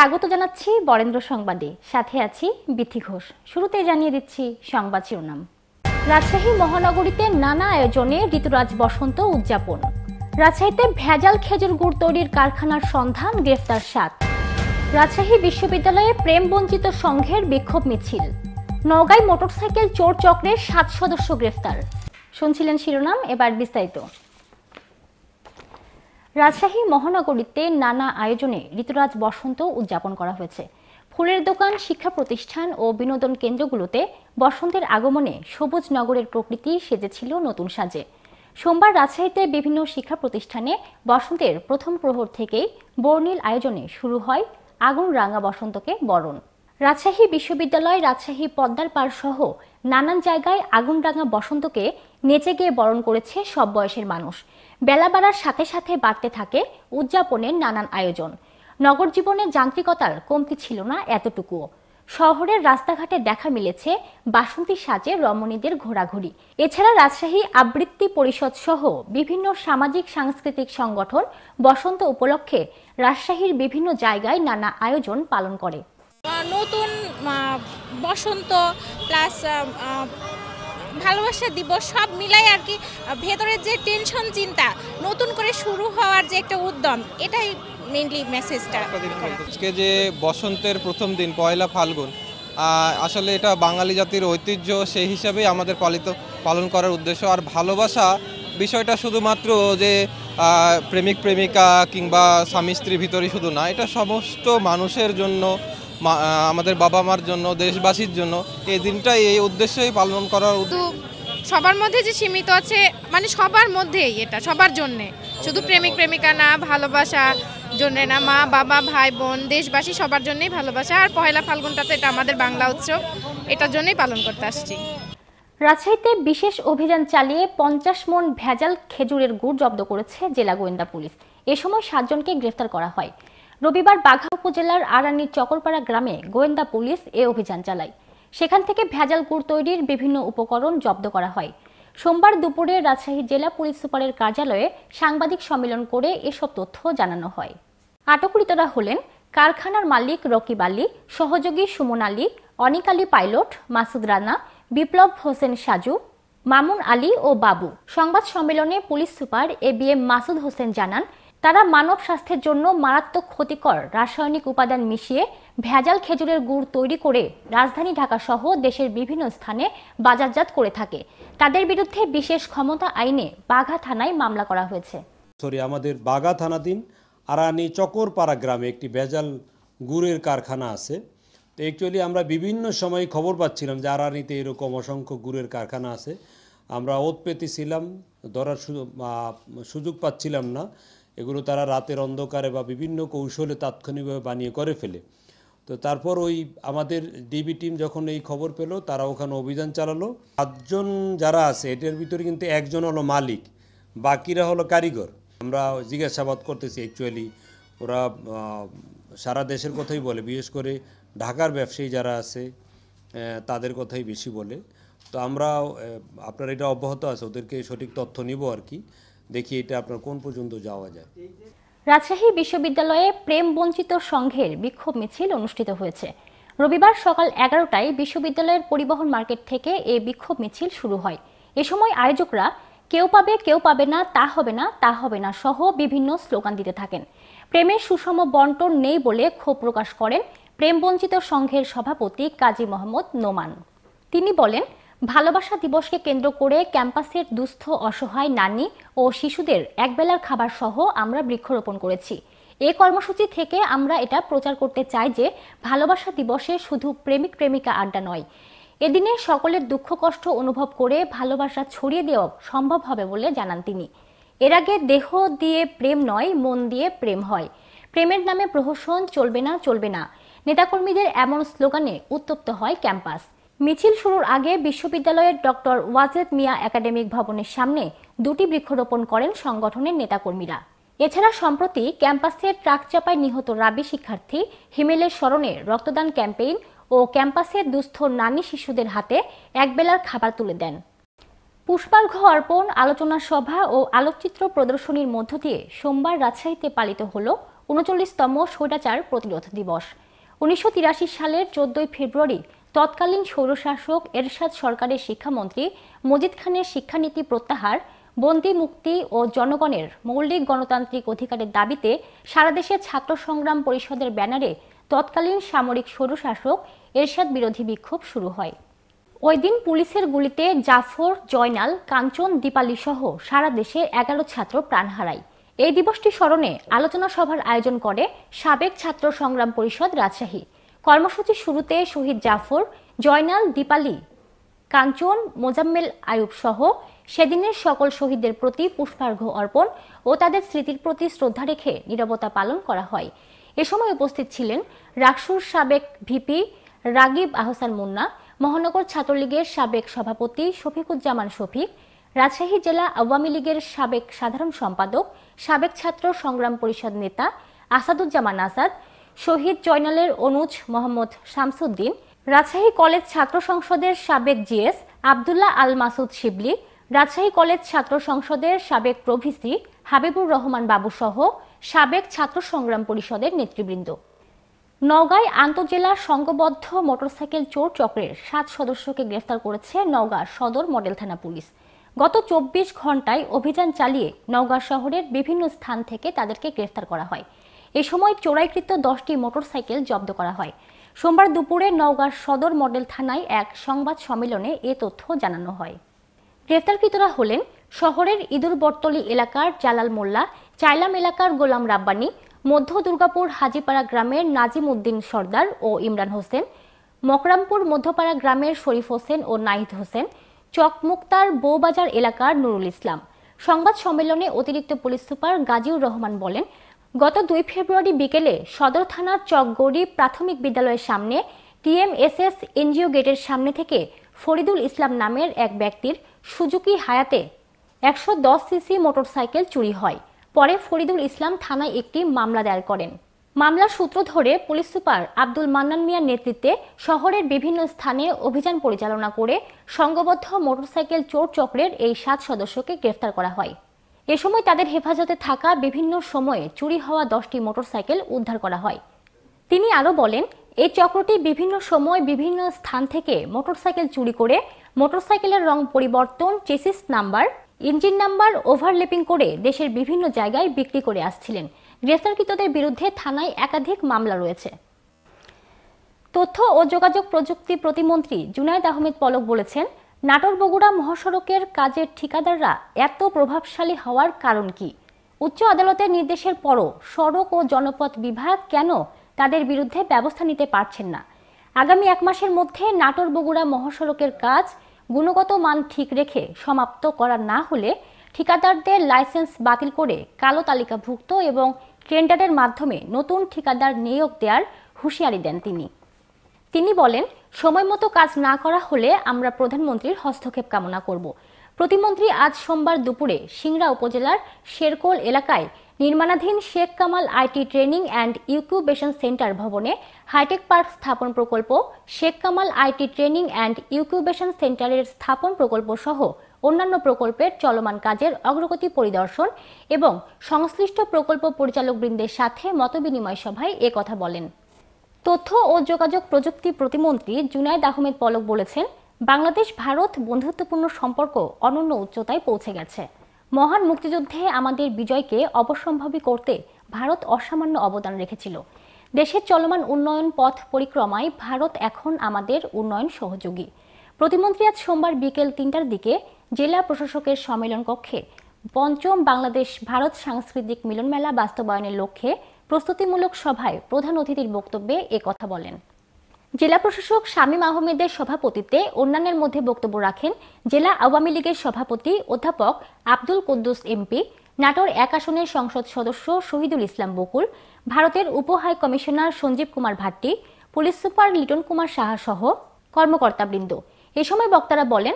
স্বাগত জানাচ্ছি বরেন্দ্র সংবাদে। সাথে আছি বিথি ঘোষ। শুরুতেই জানিয়ে দিচ্ছি সংবাদ শিরোনাম। রাজশাহী মহানগরীতে নানা আয়োজনে ঋতুরাজ বসন্ত উদযাপন। রাজশাহীতে ভেজাল খেজুর গুড় তৈরির কারখানার সন্ধান, গ্রেফতার সাত। রাজশাহী বিশ্ববিদ্যালয়ে প্রেম বঞ্চিত সংঘের বিক্ষোভ মিছিল। নওগাঁয় মোটরসাইকেল চোর চক্রের সাত সদস্য গ্রেফতার। শুনছিলেন শিরোনাম, এবার বিস্তারিত। রাজশাহী মহানগরীতে নানা আয়োজনে ঋতুরাজ বসন্ত উদযাপন করা হয়েছে। ফুলের দোকান, শিক্ষা প্রতিষ্ঠান ও বিনোদন কেন্দ্রগুলোতে বসন্তের আগমনে সবুজ নগরের প্রকৃতি সেজেছিল নতুন সাজে। সোমবার রাজশাহীতে বিভিন্ন শিক্ষা প্রতিষ্ঠানে বসন্তের প্রথম প্রহর থেকেই বর্ণিল আয়োজনে শুরু হয় আগুন রাঙা বসন্তকে বরণ। রাজশাহী বিশ্ববিদ্যালয়, রাজশাহী পদ্মার পাড় সহ নানান জায়গায় আগুন রাঙা বসন্তকে নেচে গিয়ে বরণ করেছে সব বয়সের মানুষ। বেলা বাড়ার সাথে সাথে বাড়তে থাকে উদযাপনের নানান আয়োজন। নগর জীবনের যান্ত্রিকতার কমতি ছিল না এতটুকুও। শহরের রাস্তাঘাটে দেখা মিলেছে বাসন্তী সাজে রমণীদের ঘোরাঘুরি। এছাড়া রাজশাহী আবৃত্তি পরিষদ সহ বিভিন্ন সামাজিক সাংস্কৃতিক সংগঠন বসন্ত উপলক্ষে রাজশাহীর বিভিন্ন জায়গায় নানা আয়োজন পালন করে। নতুন বসন্ত প্লাস ভালোবাসা দিবস সব মিলাই আর কি ভেতরের যে টেনশন চিন্তা নতুন করে শুরু হওয়ার যে একটা উদ্যম এটাই মেনলি মেসেজটা আজকে যে বসন্তের প্রথম দিন পয়লা ফাল্গুন আসলে এটা বাঙালি জাতির ঐতিহ্য সেই হিসাবেই আমাদের পালিত পালন করার উদ্দেশ্য। আর ভালোবাসা বিষয়টা শুধুমাত্র যে প্রেমিক প্রেমিকা কিংবা স্বামী স্ত্রীর ভিতরে শুধু না এটা সমস্ত মানুষের জন্য আমাদের বাবা মার জন্য দেশবাসীর জন্য এই দিনটা এই উদ্দেশ্যেই পালন করার সবার মধ্যে যে সীমিত আছে মানে সবার মধ্যেই এটা সবার জন্যে। শুধু প্রেমিক প্রেমিকা না ভালোবাসা জন্যে না মা বাবা ভাই বোন দেশবাসী সবার জন্যই ভালোবাসা। আর পহেলা ফাল্গুনটা তো এটা আমাদের বাংলা উৎসব এটার জন্যই পালন করতে আসছি। রাজশাহীতে বিশেষ অভিযান চালিয়ে পঞ্চাশ মন ভেজাল খেজুরের গুড় জব্দ করেছে জেলা গোয়েন্দা পুলিশ। এ সময় সাতজনকে গ্রেফতার করা হয়। রবিবার বাঘা উপজেলার আরানির চকরপাড়া গ্রামে গোয়েন্দা পুলিশ এ অভিযান চালায়। সেখান থেকে ভেজাল গুড় তৈরির বিভিন্ন উপকরণ জব্দ করা হয়। সোমবার দুপুরে রাজশাহী জেলা পুলিশ সুপারের কার্যালয়ে সাংবাদিক সম্মেলন করে এসব তথ্য জানানো হয়। আটককৃতরা হলেন কারখানার মালিক রকিব আলী, সহযোগী সুমন আলী, অনিক আলী পাইলট, মাসুদ রানা, বিপ্লব হোসেন সাজু, মামুন আলী ও বাবু। সংবাদ সম্মেলনে police super A B M Masud Hossain জানান তারা মানব স্বাস্থ্যের জন্য মারাত্মক ক্ষতিকর রাসায়নিক উপাদান মিশিয়ে ভেজাল খেজুরের গুড় তৈরি করে রাজধানী ঢাকা সহ দেশের বিভিন্ন স্থানে বাজারজাত করে থাকে। তাদের বিরুদ্ধে বিশেষ ক্ষমতা আইনে বাঘা থানায় মামলা করা হয়েছে। সরি, আমাদের বাঘা থানাধীন আরানি চকরপাড়া গ্রামে একটি ভেজাল গুড়ের কারখানা আছে। তো অ্যাকচুয়ালি আমরা বিভিন্ন সময় খবর পাচ্ছিলাম যে আরানিতে এরকম অসংখ্য গুড়ের কারখানা আছে। আমরা ওত পেতেছিলাম ধরার সুযোগ পাচ্ছিলাম না। এগুলো তারা রাতের অন্ধকারে বা বিভিন্ন কৌশলে তাৎক্ষণিকভাবে বানিয়ে করে ফেলে। তো তারপর ওই আমাদের ডিবি টিম যখন এই খবর পেল, তারা ওখানে অভিযান চালালো। সাতজন যারা আছে এটার ভিতরে কিন্তু একজন হলো মালিক, বাকিরা হলো কারিগর। আমরা জিজ্ঞাসাবাদ করতেছি অ্যাকচুয়ালি ওরা সারা দেশের কথাই বলে, বিশেষ করে ঢাকার ব্যবসায়ী যারা আছে তাদের কথাই বেশি বলে। তো আমরা আপনার এটা অব্যাহত আছে, ওদেরকে সঠিক তথ্য নিব আর কি। দেখি এটা আপনার কোন পর্যন্ত যাওয়া যায়। রাজশাহী বিশ্ববিদ্যালয়ে প্রেম বঞ্চিত সংঘের বিক্ষোভ মিছিল অনুষ্ঠিত হয়েছে। রবিবার সকাল এগারোটায় বিশ্ববিদ্যালয়ের পরিবহন মার্কেট থেকে এই বিক্ষোভ মিছিল শুরু হয়। এ সময় আয়োজকরা, কেউ পাবে কেউ পাবে না, তা হবে না, তা হবে না সহ বিভিন্ন স্লোগান দিতে থাকেন। প্রেমের সুষম বন্টন নেই বলে ক্ষোভ প্রকাশ করেন প্রেম বঞ্চিত সংঘের সভাপতি কাজী মোহাম্মদ নোমান। তিনি বলেন ভালোবাসা দিবসকে কেন্দ্র করে ক্যাম্পাসের দুস্থ, অসহায় নানি ও শিশুদের একবেলার খাবার সহ আমরা বৃক্ষরোপণ করেছি। এ কর্মসূচি থেকে আমরা এটা প্রচার করতে চাই যে ভালোবাসা দিবসে শুধু প্রেমিক প্রেমিকা আড্ডা নয়। এদিনে সকলের দুঃখ, কষ্ট অনুভব করে ভালোবাসা ছড়িয়ে দেওয়া সম্ভব হবে বলে জানান তিনি। এর আগে দেহ দিয়ে প্রেম নয়, মন দিয়ে প্রেম হয়। প্রেমের নামে প্রহসন চলবে না চলবে না। নেতাকর্মীদের এমন স্লোগানে উত্তপ্ত হয় ক্যাম্পাস। মিছিল শুরুর আগে বিশ্ববিদ্যালয়ের ডক্টর ওয়াজেদ মিয়া একাডেমিক ভবনের সামনে দুটি বৃক্ষরোপণ করেন সংগঠনের নেতাকর্মীরা। এছাড়া সম্প্রতি ক্যাম্পাসের ট্রাক চাপায় নিহত রাবি শিক্ষার্থী হিমেলের স্মরণে রক্তদান ক্যাম্পেইন ও ক্যাম্পাসের দুস্থ নানী শিশুদের হাতে একবেলার খাবার তুলে দেন। পুষ্পার্ঘ অর্পণ, আলোচনা সভা ও আলোকচিত্র প্রদর্শনীর মধ্য দিয়ে সোমবার রাজশাহীতে পালিত হল উনচল্লিশতম স্বৈরাচার প্রতিরোধ দিবস। উনিশশো তিরাশি সালের চোদ্দই ফেব্রুয়ারি তৎকালীন স্বৈরশাসক এরশাদ সরকারের শিক্ষামন্ত্রী মজিদ খানের শিক্ষানীতি প্রত্যাহার, বন্দি মুক্তি ও জনগণের মৌলিক গণতান্ত্রিক অধিকারের দাবিতে সারা দেশে ছাত্র সংগ্রাম পরিষদের ব্যানারে তৎকালীন সামরিক স্বৈরশাসক এরশাদ বিরোধী বিক্ষোভ শুরু হয়। ওই দিন পুলিশের গুলিতে জাফর, জয়নাল, কাঞ্চন, দীপালি সহ সারা দেশে এগারো ছাত্র প্রাণ হারায়। এই দিবসটি স্মরণে আলোচনা সভার আয়োজন করে সাবেক ছাত্র সংগ্রাম পরিষদ রাজশাহী। কর্মসূচির শুরুতে শহীদ জাফর, জয়নাল দীপালি, কাঞ্চন, মোজাম্মেল আয়ুব সহ সেদিনের সকল শহীদদের প্রতি পুষ্পার্ঘ্য অর্পণ ও তাদের স্মৃতির প্রতি শ্রদ্ধা রেখে নিরবতা পালন করা হয়। এ সময় উপস্থিত ছিলেন রাকসুর সাবেক ভিপি রাগিব আহসান মুন্না, মহানগর ছাত্রলীগের সাবেক সভাপতি শফিকুজ্জামান শফিক, রাজশাহী জেলা আওয়ামী লীগের সাবেক সাধারণ সম্পাদক, সাবেক ছাত্র সংগ্রাম পরিষদ নেতা আসাদুজ্জামান আসাদ শহীদ জয়নালের অনুজ মোহাম্মদ শামসুদ্দিন, রাজশাহী কলেজ ছাত্র সংসদের সাবেক জিএস আবদুল্লাহ আল মাসুদ শিবলি, রাজশাহী কলেজ ছাত্র সংসদের সাবেক প্রভিসি হাবিবুর রহমান বাবু সহ সাবেক ছাত্র সংগ্রাম পরিষদের নেতৃবৃন্দ। নওগাঁয় আন্তজেলা সংঘবদ্ধ মোটরসাইকেল চোর চক্রের সাত সদস্যকে গ্রেফতার করেছে নওগাঁ সদর মডেল থানা পুলিশ। গত চব্বিশ ঘন্টায় অভিযান চালিয়ে নওগাঁ শহরের বিভিন্ন স্থান থেকে তাদেরকে গ্রেফতার করা হয়। এ সময় চোরাইকৃত দশটি মোটরসাইকেল জব্দ করা হয়। সোমবার দুপুরে নওগাঁ সদর মডেল থানায় এক সংবাদ সম্মেলনে এ তথ্য জানানো হয়। গ্রেফতারকৃতরা হলেন শহরের ইঁদুর বটতলি এলাকার জালাল মোল্লা, চাইলাম এলাকার গোলাম রাব্বানি, মধ্য দুর্গাপুর হাজিপাড়া গ্রামের নাজিম উদ্দিন সর্দার ও ইমরান হোসেন, মকরামপুর মধ্যপাড়া গ্রামের শরীফ হোসেন ও নাহিদ হোসেন, চকমুক্তার বৌবাজার এলাকার নুরুল ইসলাম। সংবাদ সম্মেলনে অতিরিক্ত পুলিশ সুপার গাজীউর রহমান বলেন গত দুই ফেব্রুয়ারি বিকেলে সদর থানার চকগড়ি প্রাথমিক বিদ্যালয়ের সামনে টিএমএসএস এনজিও গেটের সামনে থেকে ফরিদুল ইসলাম নামের এক ব্যক্তির সুজুকি হায়াতে একশো দশ সিসি মোটরসাইকেল চুরি হয়। পরে ফরিদুল ইসলাম থানায় একটি মামলা দায়ের করেন। মামলার সূত্র ধরে পুলিশ সুপার আব্দুল মান্নান মিয়ার নেতৃত্বে শহরের বিভিন্ন স্থানে অভিযান পরিচালনা করে সংঘবদ্ধ মোটরসাইকেল চোর চক্রের এই সাত সদস্যকে গ্রেফতার করা হয়। এ সময় তাদের হেফাজতে থাকা বিভিন্ন সময়ে চুরি হওয়া দশটি মোটরসাইকেল উদ্ধার করা হয়। তিনি আরও বলেন এই চক্রটি বিভিন্ন সময় বিভিন্ন স্থান থেকে মোটরসাইকেল চুরি করে মোটরসাইকেলের রং পরিবর্তন, chassis number, engine number overlapping করে দেশের বিভিন্ন জায়গায় বিক্রি করে আসছিলেন। গ্রেফতারকৃতদের বিরুদ্ধে থানায় একাধিক মামলা রয়েছে। তথ্য ও যোগাযোগ প্রযুক্তি প্রতিমন্ত্রী জুনায়দ আহমেদ পলক বলেছেন নাটোর বগুড়া মহাসড়কের কাজের ঠিকাদাররা এত প্রভাবশালী হওয়ার কারণ কি? উচ্চ আদালতের নির্দেশের পরও সড়ক ও জনপথ বিভাগ কেন তাদের বিরুদ্ধে ব্যবস্থা নিতে পারছেন না? আগামী এক মাসের মধ্যে নাটোর বগুড়া মহাসড়কের কাজ গুণগত মান ঠিক রেখে সমাপ্ত করা না হলে ঠিকাদারদের লাইসেন্স বাতিল করে কালো তালিকাভুক্ত এবং টেন্ডারের মাধ্যমে নতুন ঠিকাদার নিয়োগ দেওয়ার হুঁশিয়ারি দেন তিনি। তিনি বলেন, সময় মতো কাজ না করা হলে আমরা প্রধানমন্ত্রীর হস্তক্ষেপ কামনা করব। প্রতিমন্ত্রী আজ সোমবার দুপুরে সিংড়া উপজেলার শেরকোল এলাকায় নির্মাণাধীন Sheikh Kamal IT training and incubation centre ভবনে হাইটেক পার্ক স্থাপন প্রকল্প, Sheikh Kamal IT training and incubation সেন্টারের স্থাপন প্রকল্প সহ অন্যান্য প্রকল্পের চলমান কাজের অগ্রগতি পরিদর্শন এবং সংশ্লিষ্ট প্রকল্প পরিচালকবৃন্দের সাথে মতবিনিময় সভায় কথা বলেন। তথ্য ও যোগাযোগ প্রযুক্তি প্রতিমন্ত্রী জুনায়দ আহমেদ পলক বলেছেন, বাংলাদেশ, ভারত বন্ধুত্বপূর্ণ সম্পর্ক অনন্য উচ্চতায় পৌঁছে গেছে। মহান মুক্তিযুদ্ধে আমাদের বিজয়কে অবসম্ভাবী করতে ভারত অসামান্য অবদান রেখেছিল। দেশের চলমান উন্নয়ন পথ পরিক্রমায় ভারত এখন আমাদের উন্নয়ন সহযোগী। প্রতিমন্ত্রী আজ সোমবার বিকেল তিনটার দিকে জেলা প্রশাসকের সম্মেলন কক্ষে পঞ্চম বাংলাদেশ ভারত সাংস্কৃতিক মিলনমেলা বাস্তবায়নের লক্ষ্যে প্রস্তুতিমূলক সভায় প্রধান অতিথির বক্তব্যে এ কথা বলেন। জেলা প্রশাসক শামীম আহমেদের সভাপতিত্বে অন্যান্যের মধ্যে বক্তব্য রাখেন জেলা আওয়ামী লীগের সভাপতি অধ্যাপক আব্দুল কুদ্দুস এমপি, নাটোর এক আসনের সংসদ সদস্য শহীদুল ইসলাম বকুল, ভারতের উপ high commissioner Sanjeev Kumar Bhatti, police super Liton Kumar Saha সহ কর্মকর্তাবৃন্দ। এ সময় বক্তারা বলেন,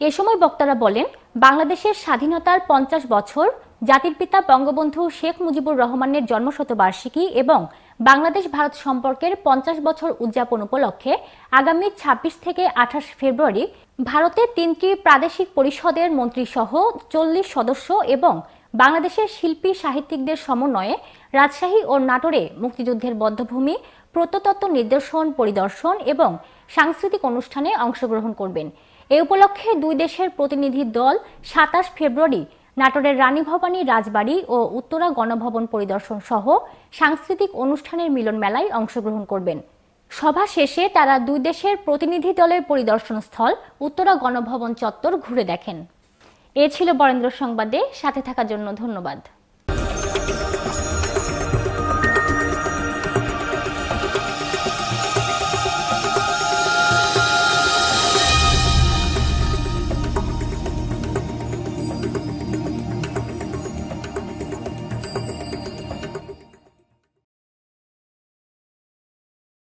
এ সময় বক্তারা বলেন, বাংলাদেশের স্বাধীনতার পঞ্চাশ বছর জাতির পিতা বঙ্গবন্ধু শেখ মুজিবুর রহমানের জন্মশতবার্ষিকী এবং বাংলাদেশ ভারত সম্পর্কের পঞ্চাশ বছর উদযাপন উপলক্ষে আগামী ২৬ থেকে আঠাশ ফেব্রুয়ারি ভারতের তিনটি প্রাদেশিক পরিষদের মন্ত্রীসহ চল্লিশ সদস্য এবং বাংলাদেশের শিল্পী সাহিত্যিকদের সমন্বয়ে রাজশাহী ও নাটোরে মুক্তিযুদ্ধের বদ্ধভূমি, প্রত্নতত্ত্ব নিদর্শন, পরিদর্শন এবং সাংস্কৃতিক অনুষ্ঠানে অংশগ্রহণ করবেন। এ উপলক্ষে দুই দেশের প্রতিনিধি দল সাতাশ ফেব্রুয়ারি নাটোরের রানী ভবানী রাজবাড়ি ও উত্তরা গণভবন পরিদর্শন সহ সাংস্কৃতিক অনুষ্ঠানের মিলন মেলায় অংশগ্রহণ করবেন। সভা শেষে তারা দুই দেশের প্রতিনিধি দলের পরিদর্শন স্থল উত্তরা গণভবন চত্বর ঘুরে দেখেন। এ ছিল বরেন্দ্র সংবাদে, সাথে থাকার জন্য ধন্যবাদ।